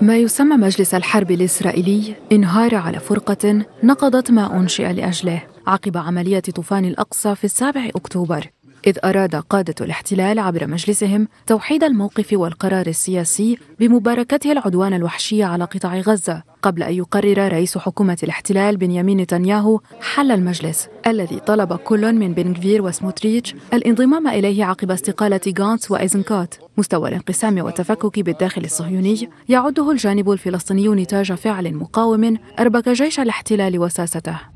ما يسمى مجلس الحرب الإسرائيلي إنهار على فرقة نقضت ما أنشئ لأجله عقب عملية طوفان الأقصى في السابع أكتوبر. إذ أراد قادة الاحتلال عبر مجلسهم توحيد الموقف والقرار السياسي بمباركته العدوان الوحشي على قطاع غزة قبل أن يقرر رئيس حكومة الاحتلال بنيامين نتنياهو حل المجلس الذي طلب كل من بنغفير وسموتريتش الانضمام إليه عقب استقالة غانتس وإيزنكوت مستوى الانقسام والتفكك بالداخل الصهيوني يعده الجانب الفلسطيني نتاج فعل مقاوم أربك جيش الاحتلال وساسته.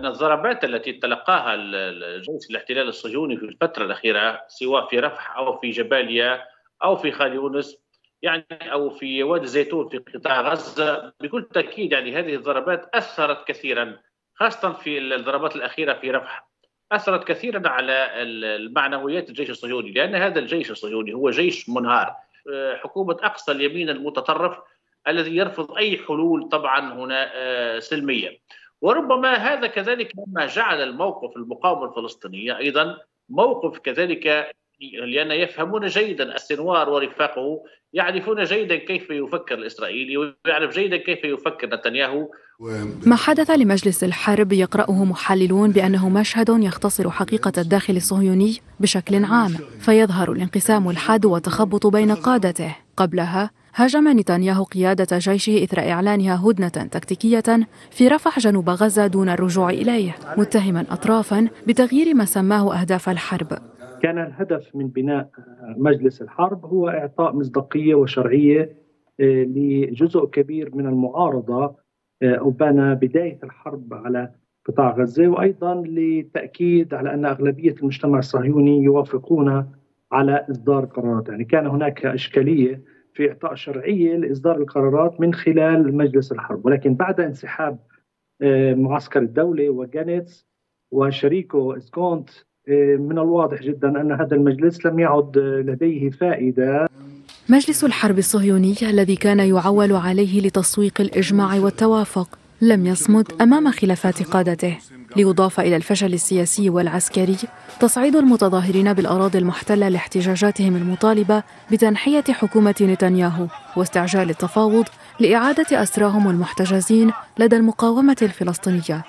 أن الضربات التي تلقاها الجيش الاحتلال الصهيوني في الفترة الأخيرة سواء في رفح أو في جباليا أو في خان يونس يعني أو في وادي الزيتون في قطاع غزة بكل تأكيد يعني هذه الضربات أثرت كثيرا خاصة في الضربات الأخيرة في رفح أثرت كثيرا على المعنويات الجيش الصهيوني لأن هذا الجيش الصهيوني هو جيش منهار. حكومة أقصى اليمين المتطرف الذي يرفض أي حلول طبعا هنا آه، سلمية. وربما هذا كذلك مما جعل الموقف المقاومه الفلسطينيه أيضا موقف كذلك لأن يفهمون جيدا السنوار ورفاقه يعرفون جيدا كيف يفكر الإسرائيلي ويعرف جيدا كيف يفكر نتنياهو. ما حدث لمجلس الحرب يقرأه محللون بأنه مشهد يختصر حقيقة الداخل الصهيوني بشكل عام فيظهر الانقسام الحاد والتخبط بين قادته قبلها هاجم نتنياهو قيادة جيشه إثر إعلانها هدنة تكتيكية في رفح جنوب غزة دون الرجوع إليه متهما أطرافا بتغيير ما سماه أهداف الحرب. كان الهدف من بناء مجلس الحرب هو إعطاء مصداقية وشرعية آه، لجزء كبير من المعارضة أبان آه، بداية الحرب على قطاع غزة وأيضا للتأكيد على أن أغلبية المجتمع الصهيوني يوافقون على إصدار قرارات. يعني كان هناك إشكالية في إعطاء شرعية لإصدار القرارات من خلال مجلس الحرب. ولكن بعد انسحاب آه، معسكر الدولة وجانيتس وشريكه إسكونت آه، من الواضح جدا أن هذا المجلس لم يعد لديه فائدة. مجلس الحرب الصهيوني الذي كان يعول عليه لتسويق الإجماع والتوافق لم يصمد أمام خلافات قادته. ليضاف إلى الفشل السياسي والعسكري تصعيد المتظاهرين بالأراضي المحتلة لاحتجاجاتهم المطالبة بتنحية حكومة نتنياهو واستعجال التفاوض لإعادة أسراهم المحتجزين لدى المقاومة الفلسطينية.